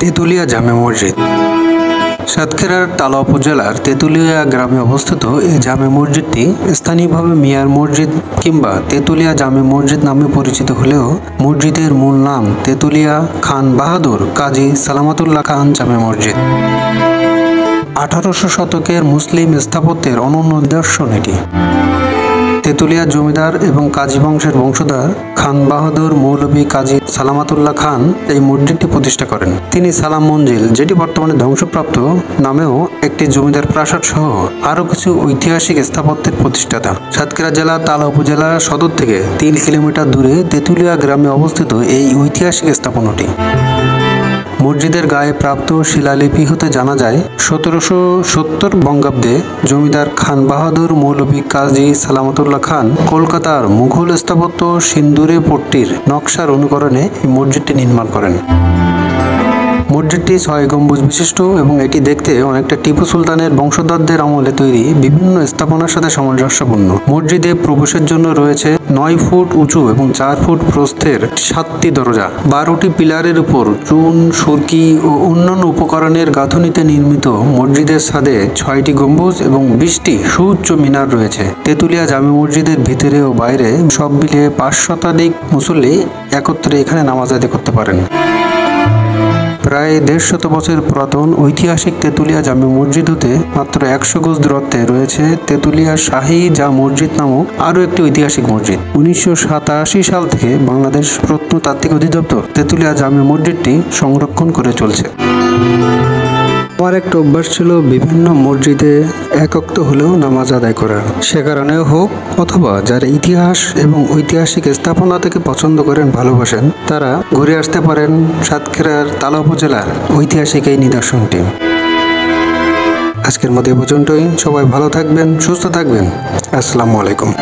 তেঁতুলিয়া জামে মসজিদ। সাতক্ষীরার তালা উপজেলার তেঁতুলিয়া গ্রামে অবস্থিত এই জামে মসজিদটি স্থানীয়ভাবে মিয়ার মসজিদ কিংবা তেঁতুলিয়া জামে মসজিদ নামে পরিচিত হলেও মসজিদের মূল নাম তেঁতুলিয়া খান বাহাদুর কাজী সালামাতুল্লাহ খান জামে মসজিদ। আঠারোশো শতকের মুসলিম স্থাপত্যের অনন্য নিদর্শন এটি। তেঁতুলিয়া জমিদার এবং কাজী বংশের বংশধর খান বাহাদুর মৌলভী কাজী সালামাতুল্লাহ খান এই মসজিদটি প্রতিষ্ঠা করেন। তিনি সালাম মঞ্জিল, যেটি বর্তমানে ধ্বংসপ্রাপ্ত, নামেও একটি জমিদার প্রাসাদ সহ আরও কিছু ঐতিহাসিক স্থাপত্যের প্রতিষ্ঠাতা। সাতক্ষীরা জেলা, তালা উপজেলা সদর থেকে তিন কিলোমিটার দূরে তেঁতুলিয়া গ্রামে অবস্থিত এই ঐতিহাসিক স্থাপনাটি। মসজিদের গায়ে প্রাপ্ত শিলালিপি হতে জানা যায়, সতেরোশো সত্তর বঙ্গাব্দে জমিদার খান বাহাদুর মৌলভী কাজী সালামতুল্লাহ খান কলকাতার মুঘল স্থাপত্য সিন্দুরে পট্টির নকশার অনুকরণে এই মসজিদটি নির্মাণ করেন। মসজিদটি ছয় গম্বুজ বিশিষ্ট এবং এটি দেখতে অনেকটা টিপু সুলতানের বংশধরদের আমলে তৈরি। বিভিন্ন স্থাপনার সাথে সামঞ্জস্যপূর্ণ। মসজিদে প্রবেশের জন্য রয়েছে নয় ফুট উঁচু এবং চার ফুট প্রস্থের সাতটি দরজা। বারোটি পিলারের উপর চুন, সুরকি ও অন্যান্য উপকরণের গাঁথনিতে নির্মিত মসজিদের ছাদে ছয়টি গম্বুজ এবং বিশটি সুউচ্চ মিনার রয়েছে। তেঁতুলিয়া জামে মসজিদের ভিতরে ও বাইরে সব মিলিয়ে পাঁচ শতাধিক মুসল্লি একত্রে এখানে নামাজ আদায় করতে পারেন। প্রায় দেড় শত বছর পুরাতন ঐতিহাসিক তেঁতুলিয়া জামে মসজিদ হতে মাত্র একশো গজ দূরত্বে রয়েছে তেঁতুলিয়া শাহী জা মসজিদ নামক আরও একটি ঐতিহাসিক মসজিদ। উনিশশো সাতাশি সাল থেকে বাংলাদেশ প্রত্নতাত্ত্বিক অধিদপ্তর তেঁতুলিয়া জামে মসজিদটি সংরক্ষণ করে চলছে। আমার একটা অভ্যাস ছিল, বিভিন্ন মসজিদে একক্ত হলেও নামাজ আদায় করার। সে কারণে হোক অথবা যারা ইতিহাস এবং ঐতিহাসিক স্থাপনা থেকে পছন্দ করেন, ভালোবাসেন, তারা ঘুরে আসতে পারেন সাতক্ষীরার তালা উপজেলার ঐতিহাসিক এই নিদর্শনটি। আজকের মতো এ পর্যন্তই। সবাই ভালো থাকবেন, সুস্থ থাকবেন। আসসালামু আলাইকুম।